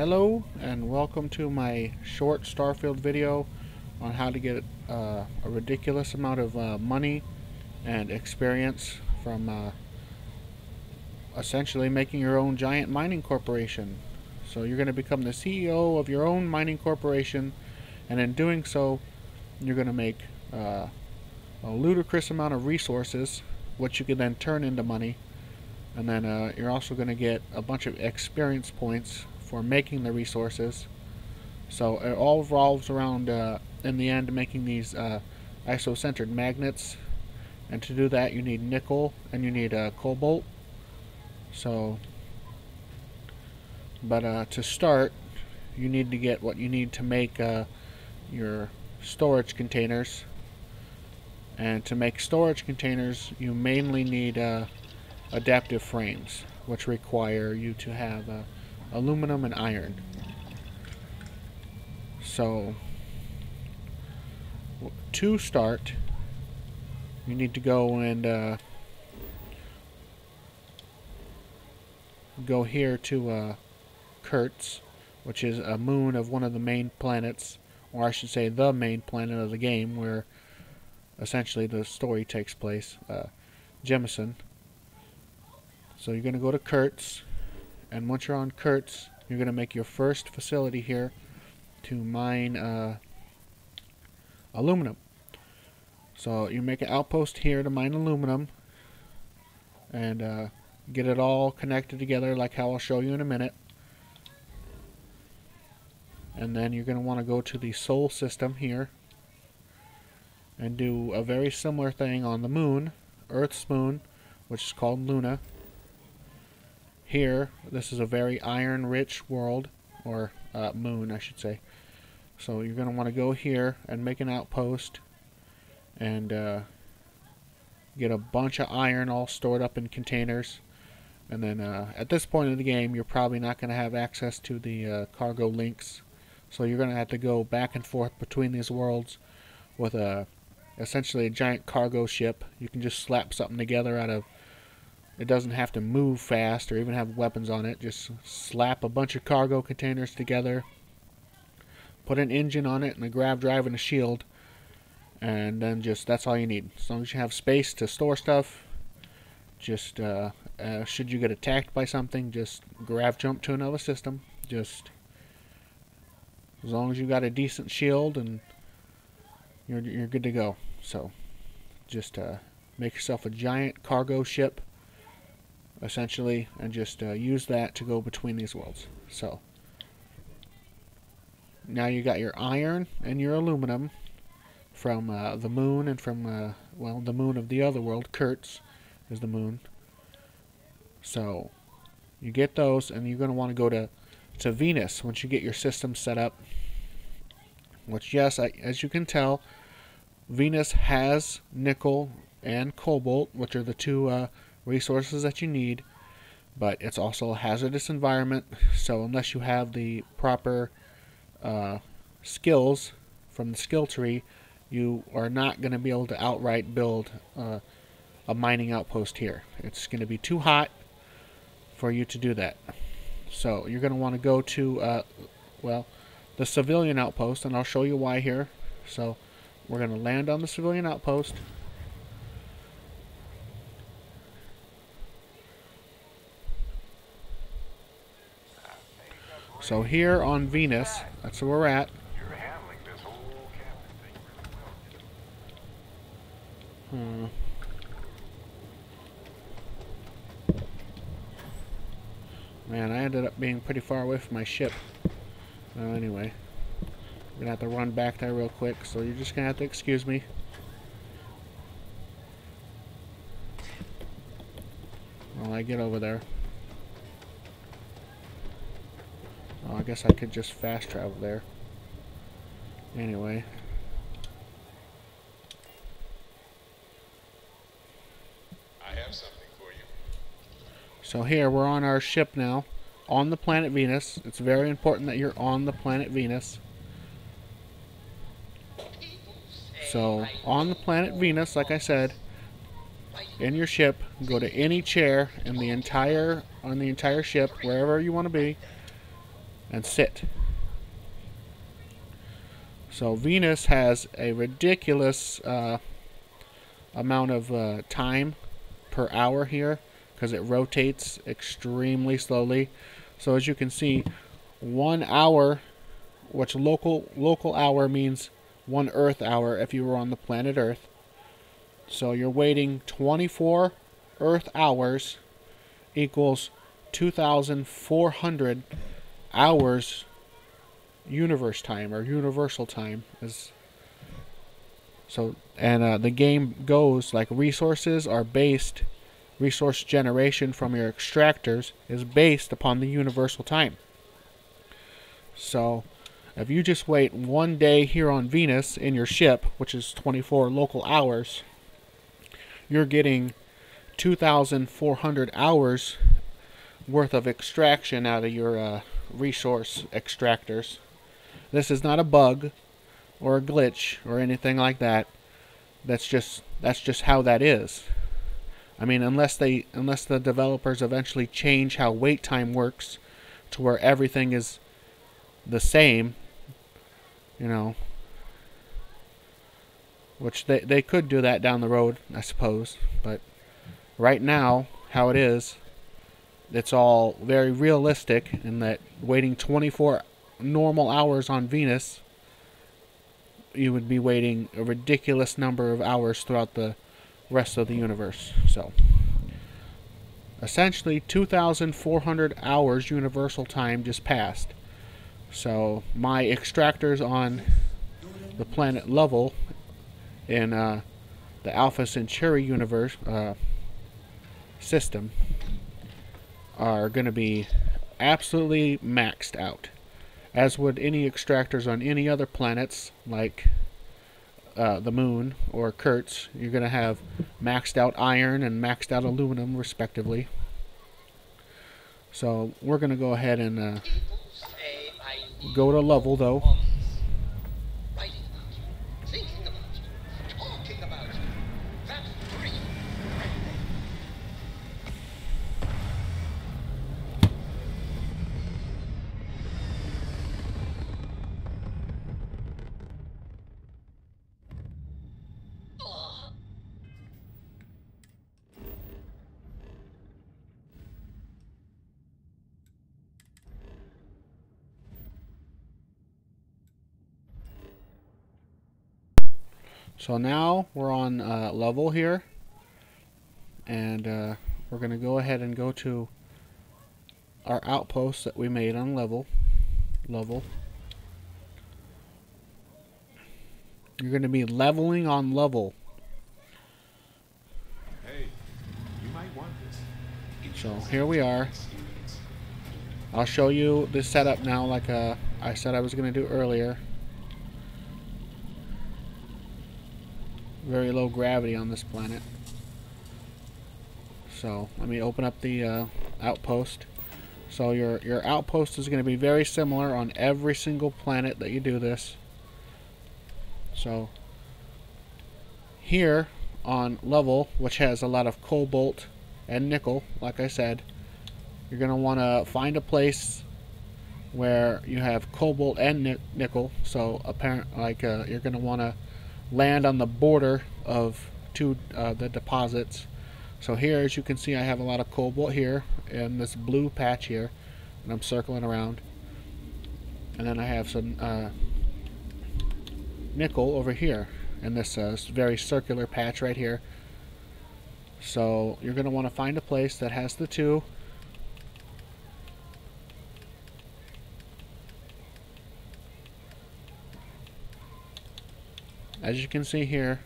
Hello and welcome to my short Starfield video on how to get uh, a ridiculous amount of uh, money and experience from uh, essentially making your own giant mining corporation. So you're going to become the CEO of your own mining corporation and in doing so you're going to make uh, a ludicrous amount of resources which you can then turn into money and then uh, you're also going to get a bunch of experience points for making the resources. So it all revolves around, uh, in the end, making these uh, isocentered magnets. And to do that, you need nickel and you need uh, cobalt. So, but uh, to start, you need to get what you need to make uh, your storage containers. And to make storage containers, you mainly need uh, adaptive frames, which require you to have aluminum and iron. So, to start, you need to go and uh, go here to uh, Kurtz, which is a moon of one of the main planets, or I should say the main planet of the game, where essentially the story takes place, uh, Jemison. So you're going to go to Kurtz, and once you're on Kurtz, you're going to make your first facility here to mine uh, aluminum. So you make an outpost here to mine aluminum and uh, get it all connected together like how I'll show you in a minute. And then you're going to want to go to the Sol system here and do a very similar thing on the moon, Earth's moon, which is called Luna. Here, this is a very iron-rich world, or uh, moon, I should say. So you're going to want to go here and make an outpost and uh, get a bunch of iron all stored up in containers. And then uh, at this point in the game, you're probably not going to have access to the uh, cargo links. So you're going to have to go back and forth between these worlds with a essentially a giant cargo ship. You can just slap something together out of it doesn't have to move fast or even have weapons on it. Just slap a bunch of cargo containers together, put an engine on it and a grav drive and a shield, and then just that's all you need. As long as you have space to store stuff, just uh, uh, should you get attacked by something, just grav jump to another system. Just as long as you got a decent shield and you're you're good to go. So just uh, make yourself a giant cargo ship essentially, and just uh, use that to go between these worlds. So, now you got your iron and your aluminum from uh, the moon and from, uh, well, the moon of the other world, Kurtz is the moon. So, you get those, and you're going to want to go to, to Venus once you get your system set up. Which, yes, I, as you can tell, Venus has nickel and cobalt, which are the two uh, resources that you need, but it's also a hazardous environment. So unless you have the proper uh, skills from the skill tree, you are not going to be able to outright build uh, a mining outpost here. It's going to be too hot for you to do that. So you're going to want to go to, uh, well, the civilian outpost, and I'll show you why here. So we're going to land on the civilian outpost. So here on Venus, that's where we're at. Hmm. Man, I ended up being pretty far away from my ship. Well, anyway. I'm gonna have to run back there real quick, so you're just gonna have to excuse me. While I get over there. Guess I could just fast travel there. Anyway. I have something for you. So here, we're on our ship now. On the planet Venus. It's very important that you're on the planet Venus. So, on the planet Venus, like I said, in your ship, go to any chair in the entire on the entire ship, wherever you want to be, and sit. So Venus has a ridiculous uh, amount of uh, time per hour here because it rotates extremely slowly. So as you can see, one hour, which local local hour means one Earth hour if you were on the planet Earth. So you're waiting 24 Earth hours equals 2,400 hours universe time or universal time is so and uh, the game goes like resources are based resource generation from your extractors is based upon the universal time. So if you just wait one day here on Venus in your ship which is 24 local hours you're getting 2,400 hours worth of extraction out of your uh, resource extractors. This is not a bug or a glitch or anything like that. That's just that's just how that is. I mean, unless they unless the developers eventually change how wait time works to where everything is the same, you know, which they they could do that down the road, I suppose, but right now how it is it's all very realistic in that waiting 24 normal hours on Venus, you would be waiting a ridiculous number of hours throughout the rest of the universe. So, essentially, 2,400 hours universal time just passed. So, my extractors on the planet level in uh, the Alpha Centauri universe uh, system are going to be absolutely maxed out, as would any extractors on any other planets like uh, the moon or Kurtz. You're going to have maxed out iron and maxed out aluminum, respectively. So we're going to go ahead and uh, go to level, though. So now we're on uh, level here. And uh, we're going to go ahead and go to our outpost that we made on level. Level. You're going to be leveling on level. Hey, you might want this. So here we are. I'll show you the setup now like uh, I said I was going to do earlier. Very low gravity on this planet. So let me open up the uh, outpost. So your your outpost is going to be very similar on every single planet that you do this. So here on level, which has a lot of cobalt and nickel, like I said, you're going to want to find a place where you have cobalt and nickel. So apparent like uh, you're going to want to land on the border of two uh, the deposits. So here, as you can see, I have a lot of cobalt here and this blue patch here, and I'm circling around. And then I have some uh, nickel over here in this uh, very circular patch right here. So you're going to want to find a place that has the two as you can see here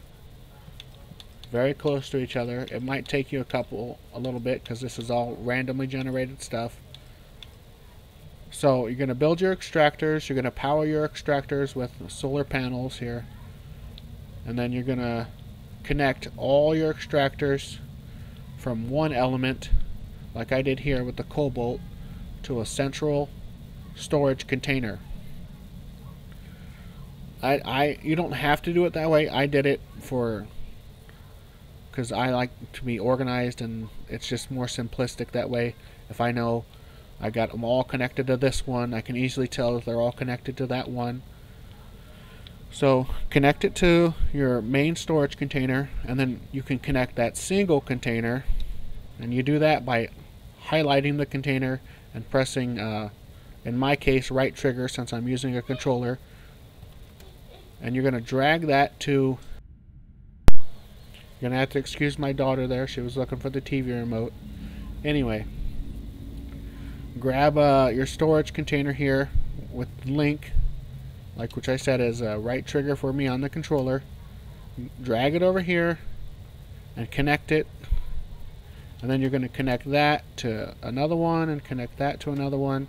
very close to each other. It might take you a couple a little bit because this is all randomly generated stuff. So you're going to build your extractors you're going to power your extractors with solar panels here and then you're going to connect all your extractors from one element like I did here with the cobalt to a central storage container I, I you don't have to do it that way. I did it for because I like to be organized and it's just more simplistic that way. If I know I got them all connected to this one. I can easily tell if they're all connected to that one. So connect it to your main storage container and then you can connect that single container and you do that by highlighting the container and pressing, uh, in my case, right trigger since I'm using a controller. And you're going to drag that to... You're going to have to excuse my daughter there. She was looking for the TV remote. Anyway, grab uh, your storage container here with link, like which I said is a right trigger for me on the controller. Drag it over here and connect it and then you're going to connect that to another one and connect that to another one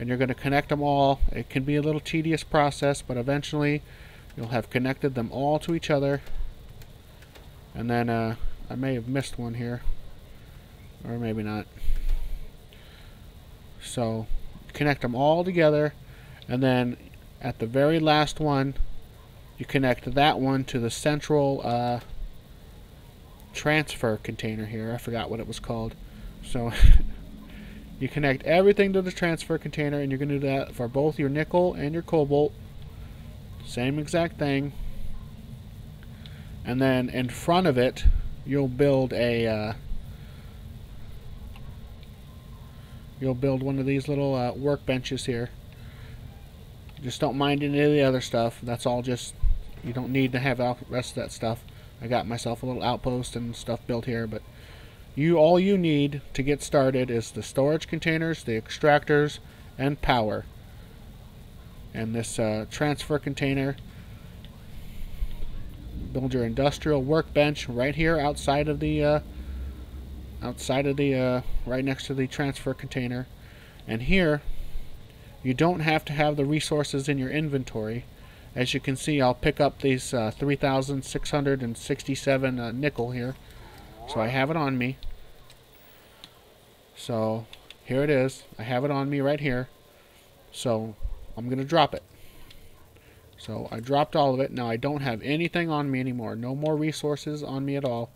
and you're going to connect them all it can be a little tedious process but eventually you'll have connected them all to each other and then uh, I may have missed one here or maybe not so connect them all together and then at the very last one you connect that one to the central uh, transfer container here. I forgot what it was called. So you connect everything to the transfer container and you're going to do that for both your nickel and your cobalt. Same exact thing. And then in front of it, you'll build a uh, you'll build one of these little uh, workbenches here. Just don't mind any of the other stuff. That's all just you don't need to have the rest of that stuff. I got myself a little outpost and stuff built here, but you all you need to get started is the storage containers, the extractors, and power. And this uh, transfer container. Build your industrial workbench right here outside of the uh, outside of the uh, right next to the transfer container. And here, you don't have to have the resources in your inventory as you can see, I'll pick up these uh, 3,667 uh, nickel here. So I have it on me. So here it is. I have it on me right here. So I'm going to drop it. So I dropped all of it. Now I don't have anything on me anymore. No more resources on me at all.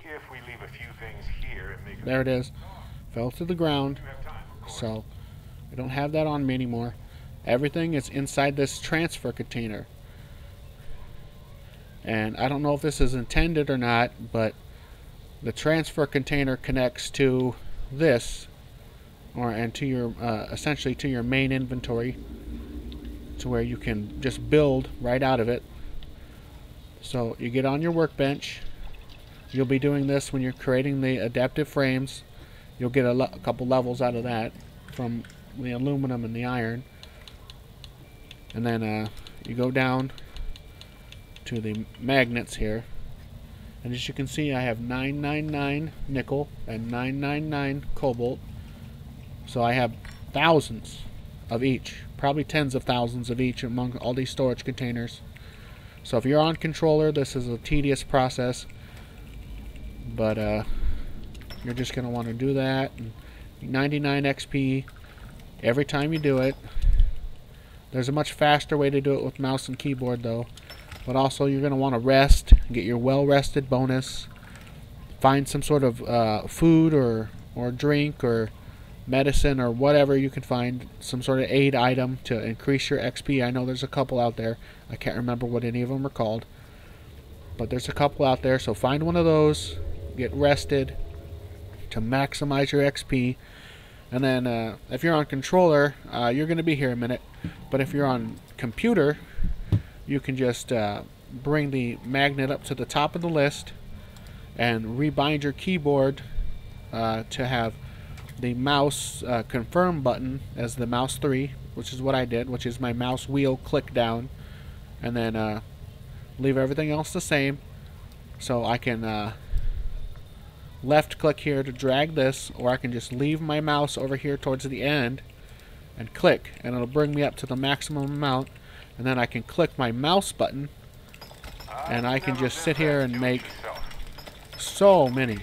If we leave a few things here make There it is. Fell to the ground. So I don't have that on me anymore. Everything is inside this transfer container. And I don't know if this is intended or not, but the transfer container connects to this or and to your uh, essentially to your main inventory to where you can just build right out of it. So you get on your workbench. You'll be doing this when you're creating the adaptive frames. You'll get a, a couple levels out of that from the aluminum and the iron and then uh, you go down to the magnets here and as you can see I have 999 nickel and 999 cobalt so I have thousands of each probably tens of thousands of each among all these storage containers so if you're on controller this is a tedious process but uh, you're just gonna want to do that 99 XP every time you do it there's a much faster way to do it with mouse and keyboard though. But also you're going to want to rest, get your well rested bonus. Find some sort of uh, food or, or drink or medicine or whatever you can find. Some sort of aid item to increase your XP. I know there's a couple out there. I can't remember what any of them are called. But there's a couple out there. So find one of those. Get rested to maximize your XP. And then uh, if you're on controller, uh, you're going to be here a minute. But if you're on computer, you can just uh, bring the magnet up to the top of the list and rebind your keyboard uh, to have the mouse uh, confirm button as the mouse 3, which is what I did, which is my mouse wheel click down, and then uh, leave everything else the same. So I can uh, left click here to drag this, or I can just leave my mouse over here towards the end and click and it'll bring me up to the maximum amount and then I can click my mouse button and I can just sit here and make so many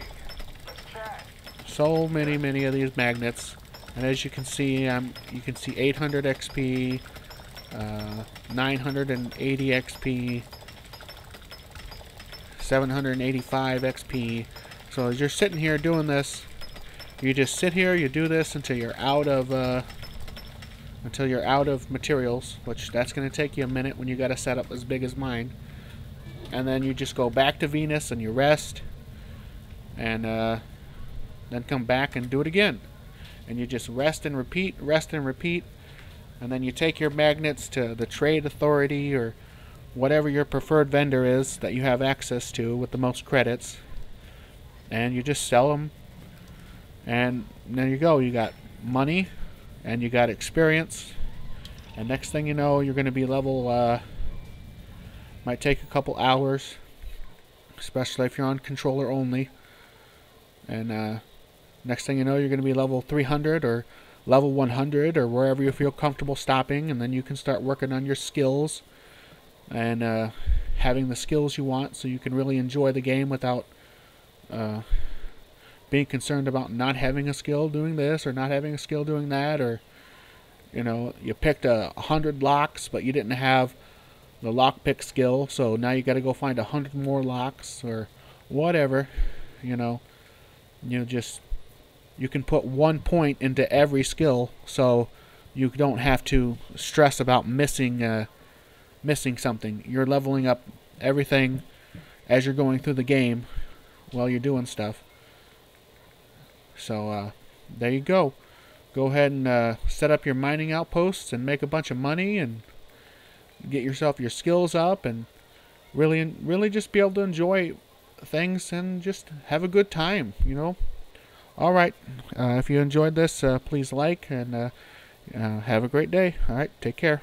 so many many of these magnets. And as you can see um, you can see 800 XP uh, 980 XP 785 XP so as you're sitting here doing this You just sit here, you do this until you're out of uh, until you're out of materials, which that's going to take you a minute when you got a setup as big as mine. And then you just go back to Venus and you rest, and uh, then come back and do it again. And you just rest and repeat, rest and repeat, and then you take your magnets to the trade authority or whatever your preferred vendor is that you have access to with the most credits, and you just sell them. And there you go. You got money, and you got experience, and next thing you know, you're going to be level. Uh, might take a couple hours, especially if you're on controller only. And uh, next thing you know, you're going to be level 300 or level 100 or wherever you feel comfortable stopping, and then you can start working on your skills and uh, having the skills you want so you can really enjoy the game without uh, being concerned about not having a skill doing this or not having a skill doing that or you know you picked a hundred locks but you didn't have the lockpick skill so now you got to go find a hundred more locks or whatever you know. You know just you can put one point into every skill so you don't have to stress about missing uh, missing something. You're leveling up everything as you're going through the game while you're doing stuff. So uh, there you go. Go ahead and uh, set up your mining outposts and make a bunch of money and get yourself your skills up and really, really just be able to enjoy things and just have a good time. You know. All right. Uh, if you enjoyed this, uh, please like and uh, uh, have a great day. All right. Take care.